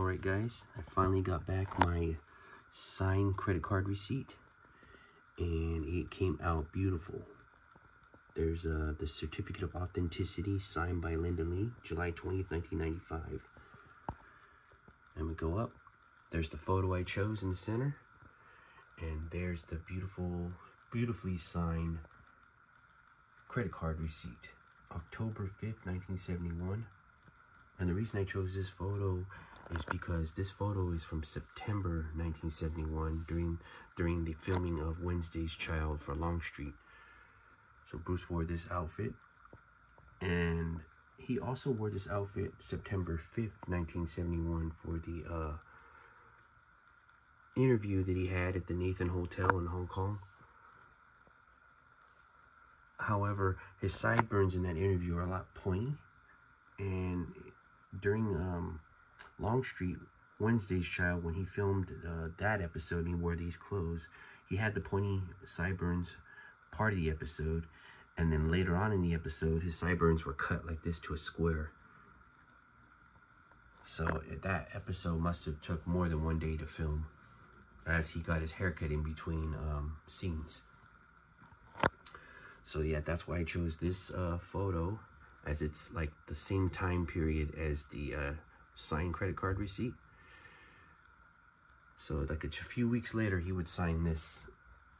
Alright guys, I finally got back my signed credit card receipt and it came out beautiful. There's uh, the Certificate of Authenticity signed by Linda Lee, July 20th, 1995. And we go up. There's the photo I chose in the center. And there's the beautiful, beautifully signed credit card receipt. October 5th, 1971. And the reason I chose this photo is because this photo is from September 1971 during during the filming of Wednesday's Child for Longstreet. So Bruce wore this outfit and he also wore this outfit September 5th, 1971 for the uh, interview that he had at the Nathan Hotel in Hong Kong. However, his sideburns in that interview are a lot pointy and during um, Longstreet, Wednesday's Child, when he filmed uh, that episode and he wore these clothes, he had the pointy sideburns part of the episode. And then later on in the episode, his sideburns were cut like this to a square. So that episode must have took more than one day to film as he got his haircut in between um, scenes. So yeah, that's why I chose this uh, photo as it's like the same time period as the uh, signed credit card receipt. So like a few weeks later, he would sign this.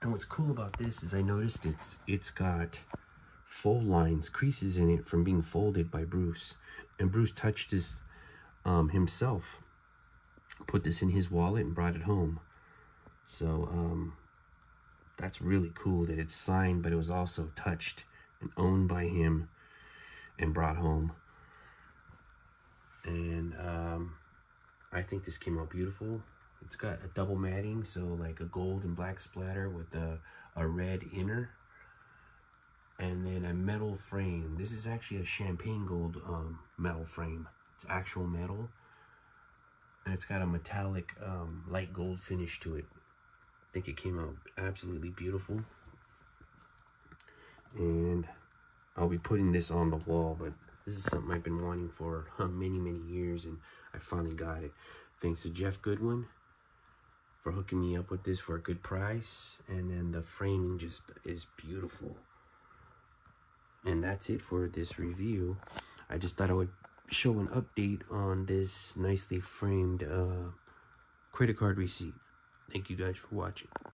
And what's cool about this is I noticed it's it's got fold lines, creases in it from being folded by Bruce. And Bruce touched this um, himself, put this in his wallet and brought it home. So um, that's really cool that it's signed, but it was also touched and owned by him and brought home and um, I think this came out beautiful. It's got a double matting, so like a gold and black splatter with a, a red inner. And then a metal frame. This is actually a champagne gold um, metal frame. It's actual metal. And it's got a metallic um, light gold finish to it. I think it came out absolutely beautiful. And I'll be putting this on the wall, but this is something I've been wanting for many, many years, and I finally got it. Thanks to Jeff Goodwin for hooking me up with this for a good price. And then the framing just is beautiful. And that's it for this review. I just thought I would show an update on this nicely framed uh, credit card receipt. Thank you guys for watching.